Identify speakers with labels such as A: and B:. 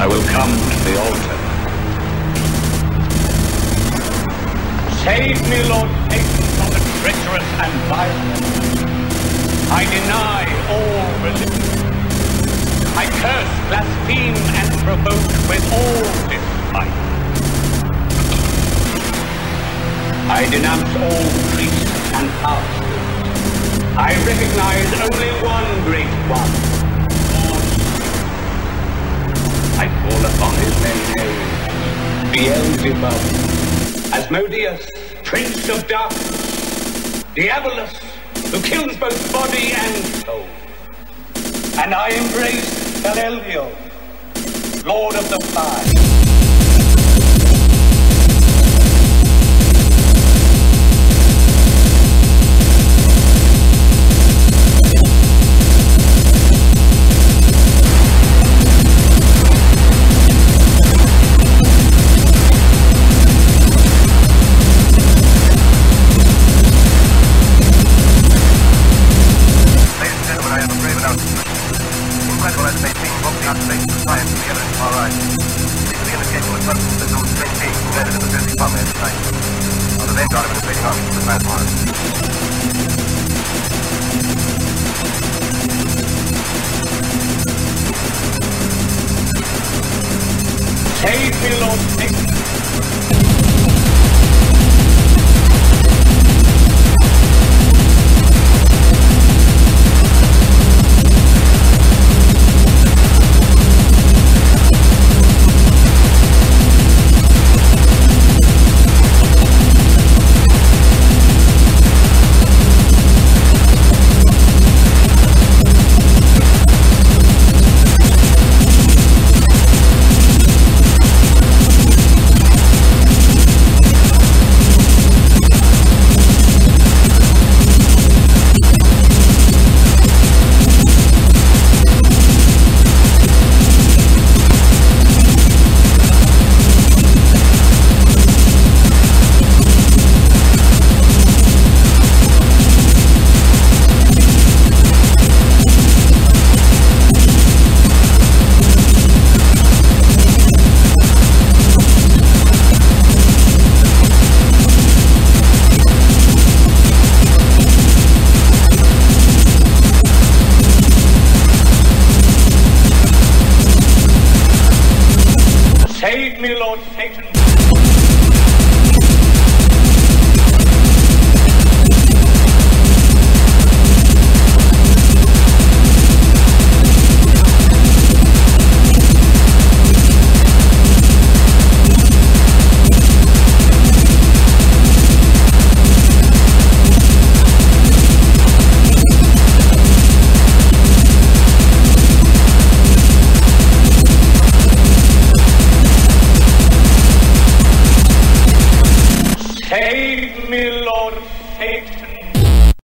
A: I will come to the altar. Save me, Lord Satan, from the treacherous and violent. I deny all religion. I curse, blaspheme, and provoke with all despite. I denounce all priests and pastors. I recognize only one great one. Beelzebub, Asmodeus, Prince of Darkness, Diabolus, who kills both body and soul. And I embrace Galileo, Lord of the Fire. Hey, you